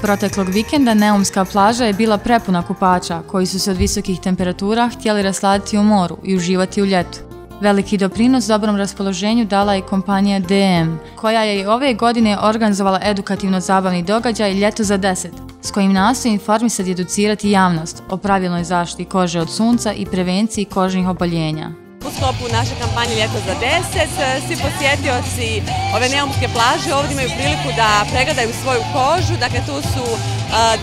Proteklog vikenda Neumska plaža je bila prepuna kupača koji su se od visokih temperatura htjeli rasladiti u moru i uživati u ljetu. Veliki doprinos dobrom raspoloženju dala je kompanija DM, koja je i ove godine organizovala edukativno-zabavni događaj Ljeto za 10, s kojim nastoji informisati i educirati javnost o pravilnoj zaštiti kože od sunca i prevenciji kožnih oboljenja. Sklopu naše kampanje Ljeto za 10, svi posjetioci ove neumske plaže ovdje imaju priliku da pregledaju svoju kožu, dakle tu su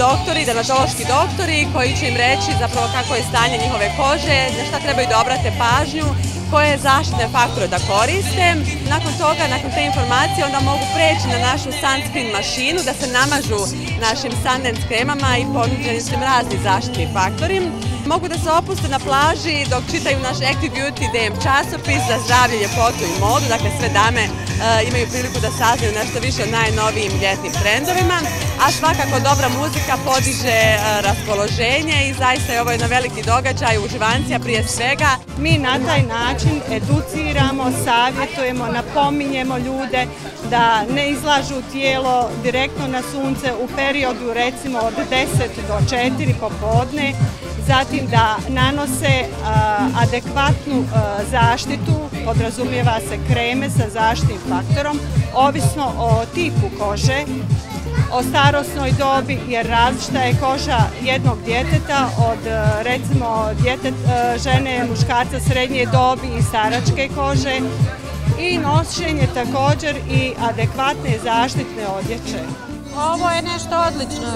doktori, dermatološki doktori koji će im reći zapravo kako je stanje njihove kože, na šta trebaju da obrate pažnju, koje zaštitne faktore da koriste. Nakon toga, nakon te informacije, onda mogu preći na našu sunscreen mašinu da se namažu našim Sundance kremama i ponuđeni su im razni zaštitni faktori. Mogu da se opuste na plaži dok čitaju naš Active Beauty DM časopis za zdravlje, ljepotu i modu. Dakle, sve dame e, imaju priliku da saznaju nešto više o najnovijim ljetnim trendovima. A svakako dobra muzika podiže e, raspoloženje i zaista je ovo jedan veliki događaj uživancija prije svega. Mi na taj način educiramo, savjetujemo, napominjemo ljude da ne izlažu tijelo direktno na sunce u periodu recimo od 10 do 4 popodne zatim da nanose adekvatnu zaštitu, podrazumijeva se kreme sa zaštitnim faktorom, ovisno o tipu kože, o starosnoj dobi jer različita je koža jednog djeteta od recimo žene, muškarca srednje dobi i staračke kože i nošenje također i adekvatne zaštitne odjeće. Ovo je nešto odlično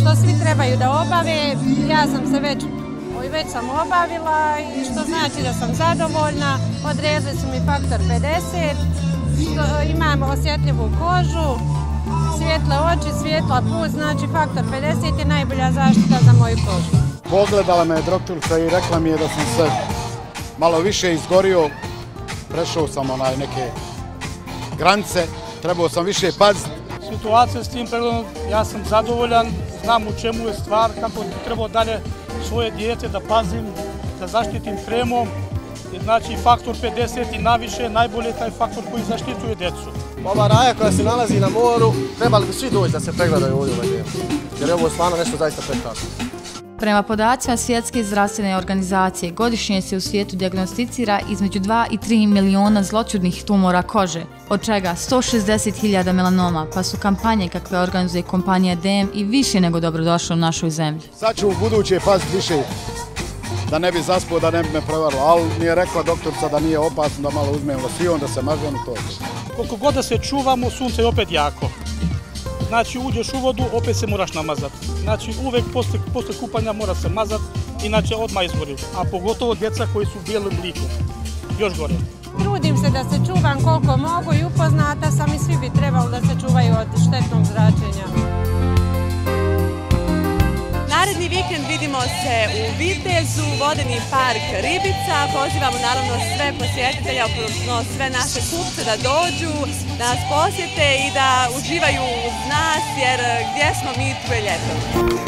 što svi trebaju da obave. Ja sam se već već sam obavila i što znači da sam zadovoljna. Odrezali su mi faktor 50, imam osjetljivu kožu, svjetle oči, svjetla put, znači faktor 50 je najbolja zaštita za moju kožu. Pogledala me doktorka i rekla mi je da sam se malo više izgorio, prešao sam onaj neke granice, trebao sam više paziti situacija s tim pregledom, ja sam zadovoljan, znam u čemu je stvar, kako trebao dalje svoje dijete da pazim, da zaštitim kremom, znači faktor 50 i naviše najbolje je taj faktor koji zaštituje djecu. Ova raja koja se nalazi na moru, trebali bi svi doći da se pregledaju ovdje ovaj jer je ovo stvarno nešto zaista prekrasno. Prema podacima Svjetske zdravstvene organizacije, godišnje se u svijetu diagnosticira između 2 i 3 miliona zloćudnih tumora kože, od čega 160.000 melanoma, pa su kampanje kakve organizuje kompanija DM i više nego dobrodošle u našoj zemlji. Sad ću u buduće paziti više da ne bi zaspao, da ne bi me prevarilo, ali mi je rekla doktorca da nije opasno da malo uzmem losion, da se mažem i to. Koliko god da se čuvamo, sunce je opet jako. Znači uđeš u vodu, opet se moraš namazati. Znači uvek posle, kupanja mora se mazati, inače odmah izgori. A pogotovo djeca koji su u bijelom liku. Još gore. Trudim se da se čuvam koliko mogu i upoznata sam i svi bi trebali da se čuvaju od štetnog zračenja. Naredni vikend vidimo se u Vitezu, vodeni park Ribica. Pozivamo naravno sve posjetitelja, odnosno sve naše kupce da dođu, da nas posjete i da uživaju uz nas jer gdje smo mi tu je ljeto.